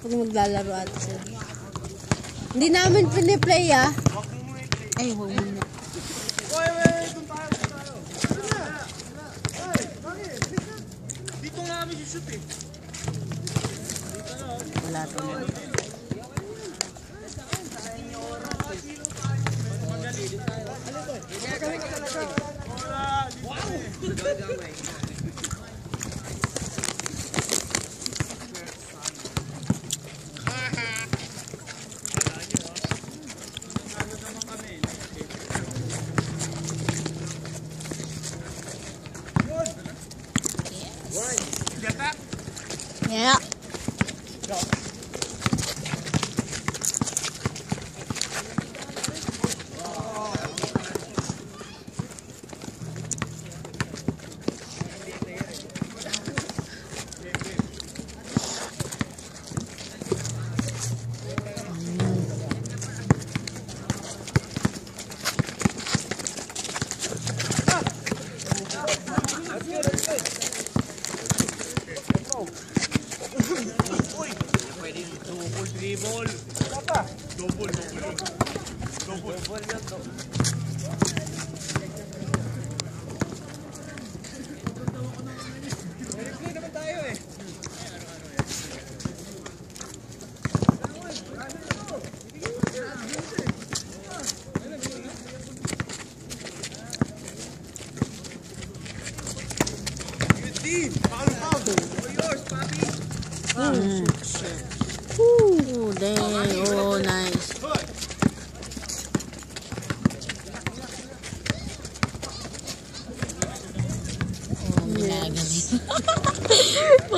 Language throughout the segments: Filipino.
Pag maglalaro ata sila. Hindi namin piniplay ah. Ay, huwag mo na. Dito nga kami shoot eh. Wala to. You get that? Yeah. Довольно, довольно. Довольно, довольно.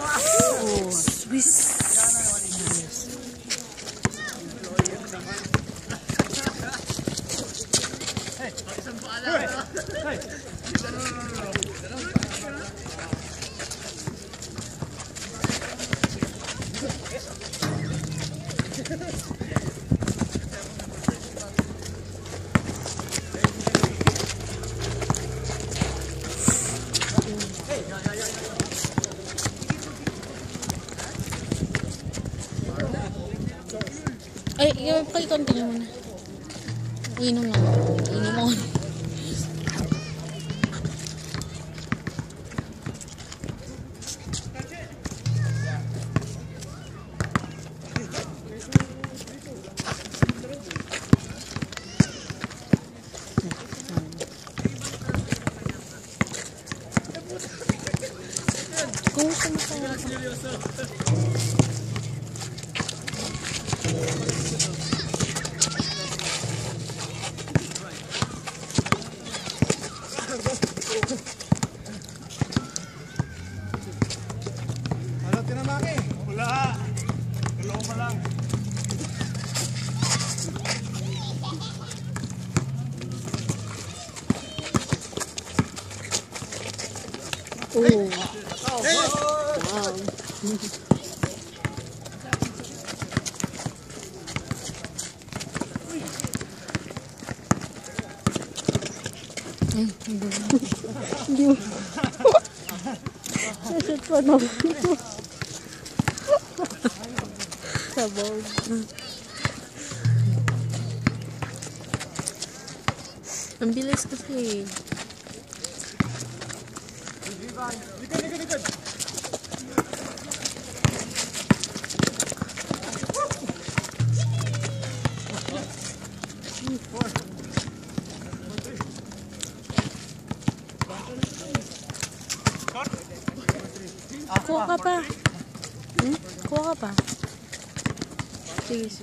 와우. 스위스. Oh. Wow. Hindi. Ang bilis kasi. Corra, pá. Hum? Corra, pá. Que isso?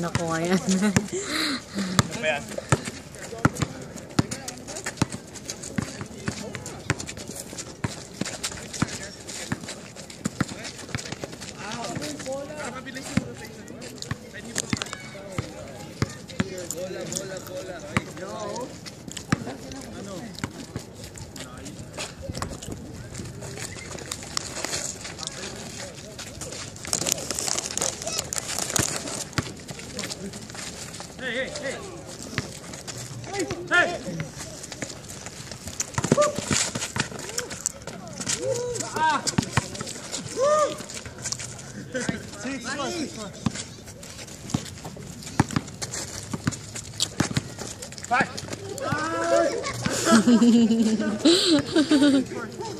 Nakuha yan. hey, hey. Hey, hey. hey hey Take slow, take slow. Back. Ah.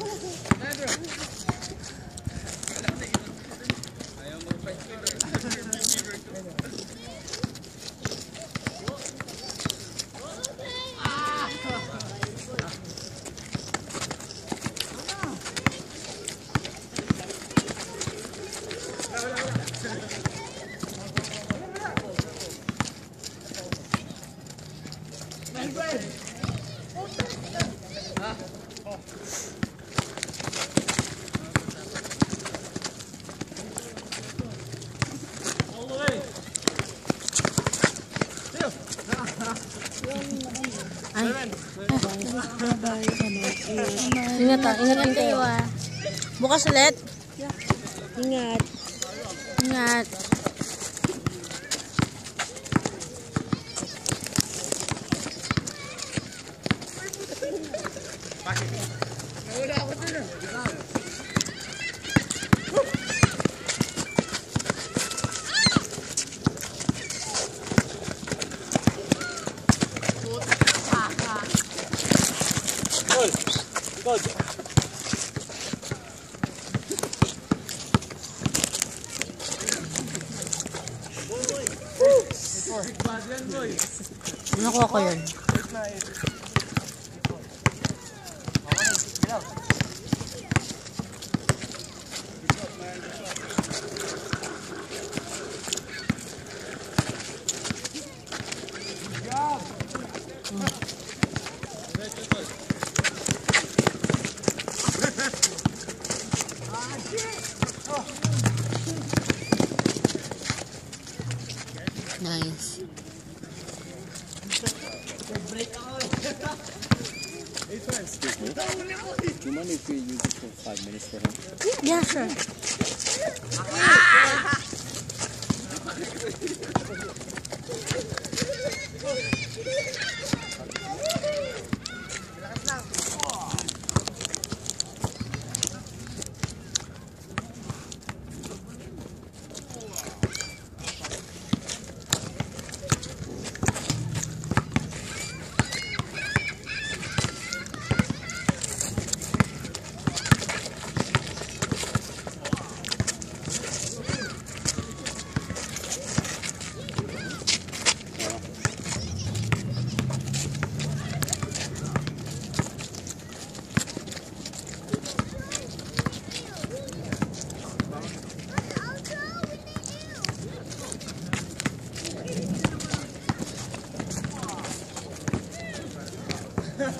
Ingat kayo ah. Bukas ulit. Ingat. Ingat. Good. Ko yun.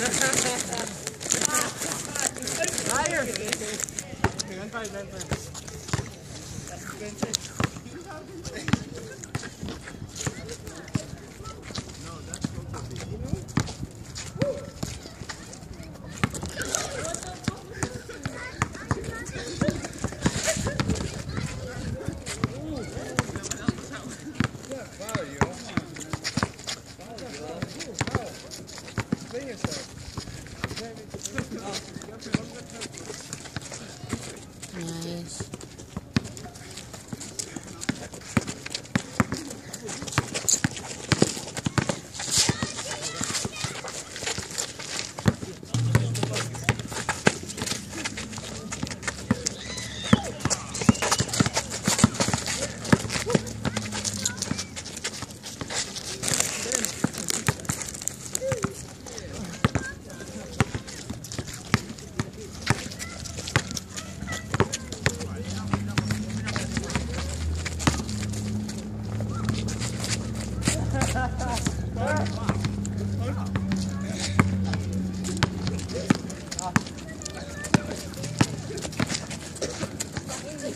Higher. Run fast, run fast.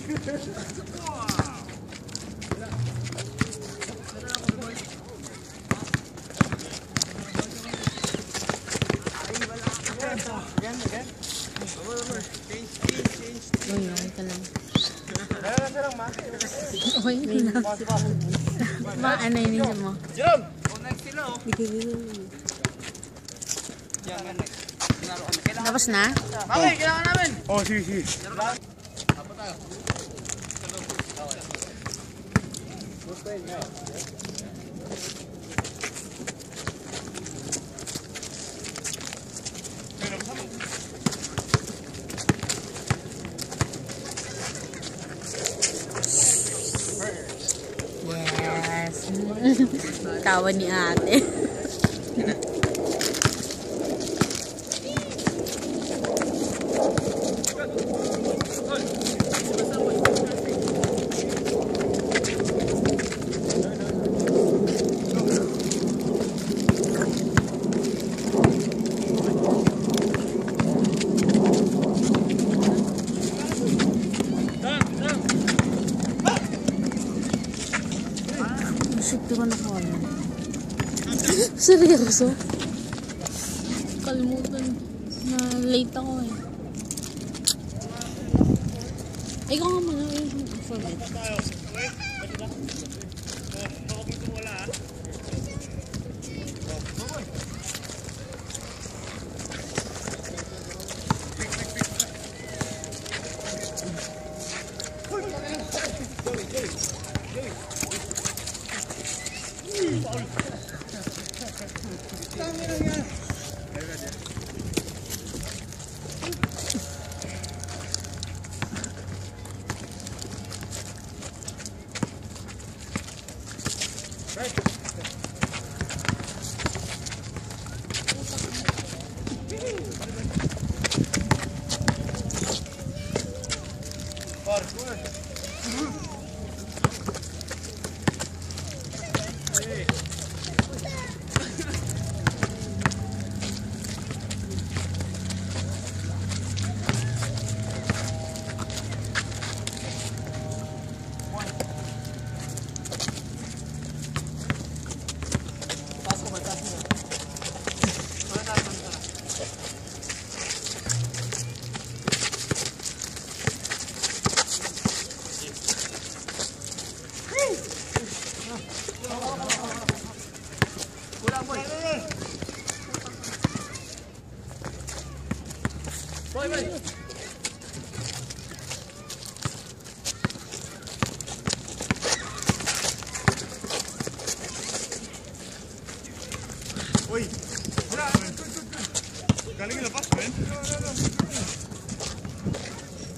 Uy, okay ka lang. Okay ka lang. Ma, ano yun yun mo? Jerome! Tapos na? Okay, kailangan namin! Oh, sige, sige. Yes. Tawa ni ate. Shit, di ko nakuha. Seryoso? Kalimutan. Na late ako eh. Ikaw nga muna yung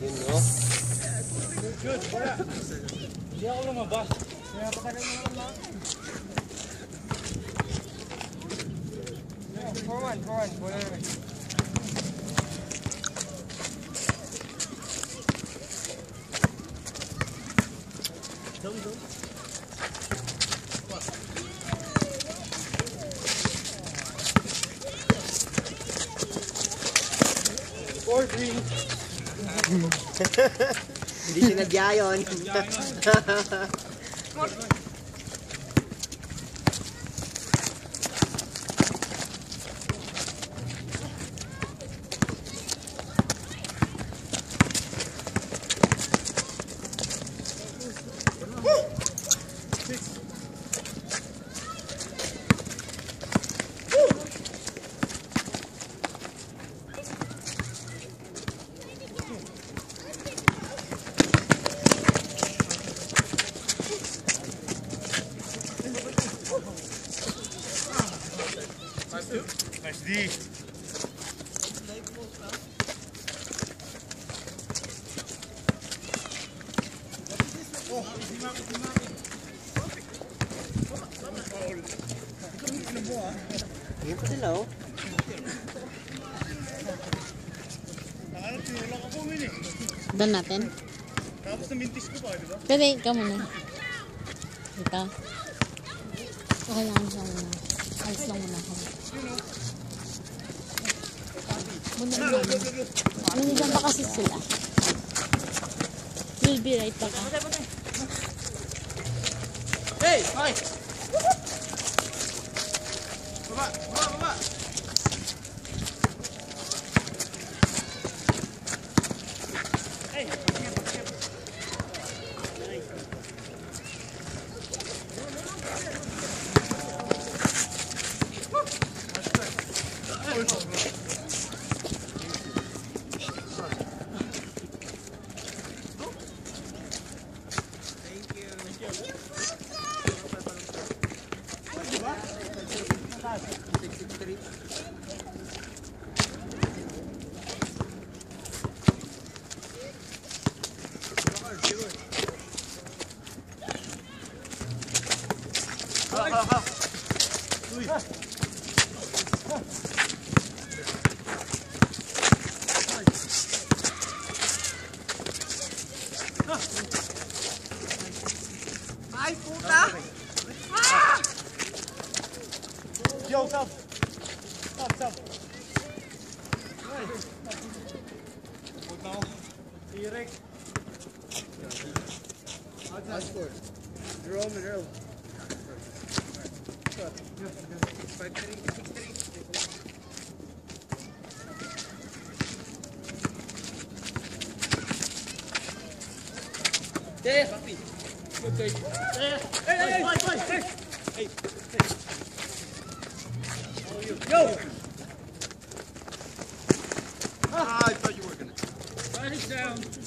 Yun, no? Good, wala. Hindi ako lumabas. Kaya patagal mo lang. Yeah, for one, for one. Wala naman. Four, three. Hindi sinadya yun. Ayan pa sila, oh. Doon natin. Tapos namintis ko pa, di ba? Pwede, ikaw muna. Dito. Okay lang siya muna. Alis lang muna ako. Muna naman. Nandiyan pa kasi sila. We'll be right back. ah. Ei, vai! はい There. Good take. There. Hey, hey, hey, fight. Hey, hey. Yo. Ah, I thought you were going to. Right down.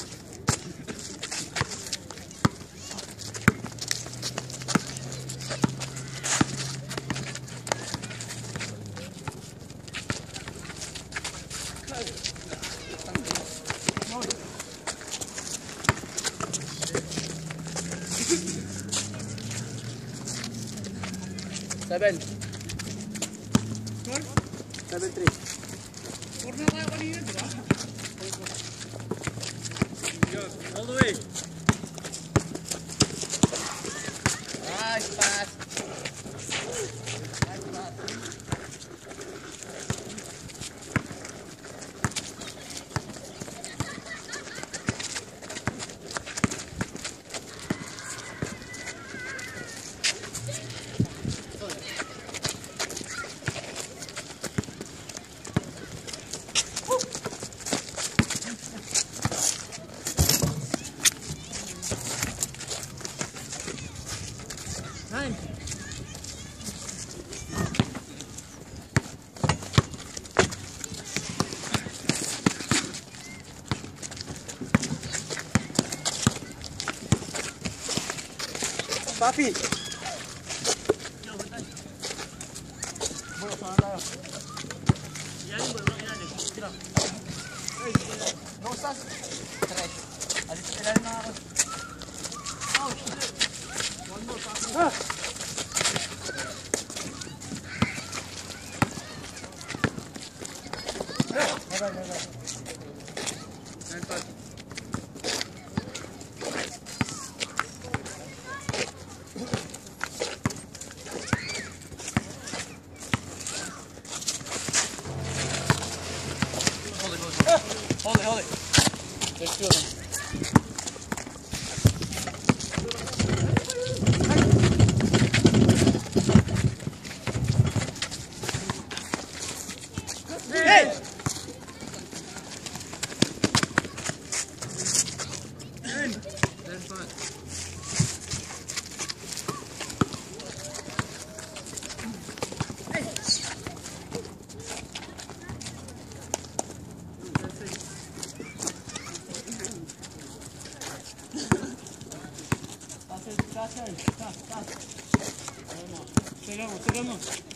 Sorry? 73. Porno lá, olha aí dentro, lá. All the way. Ai, passa. Nein. Papi. 長い長い。Ramon.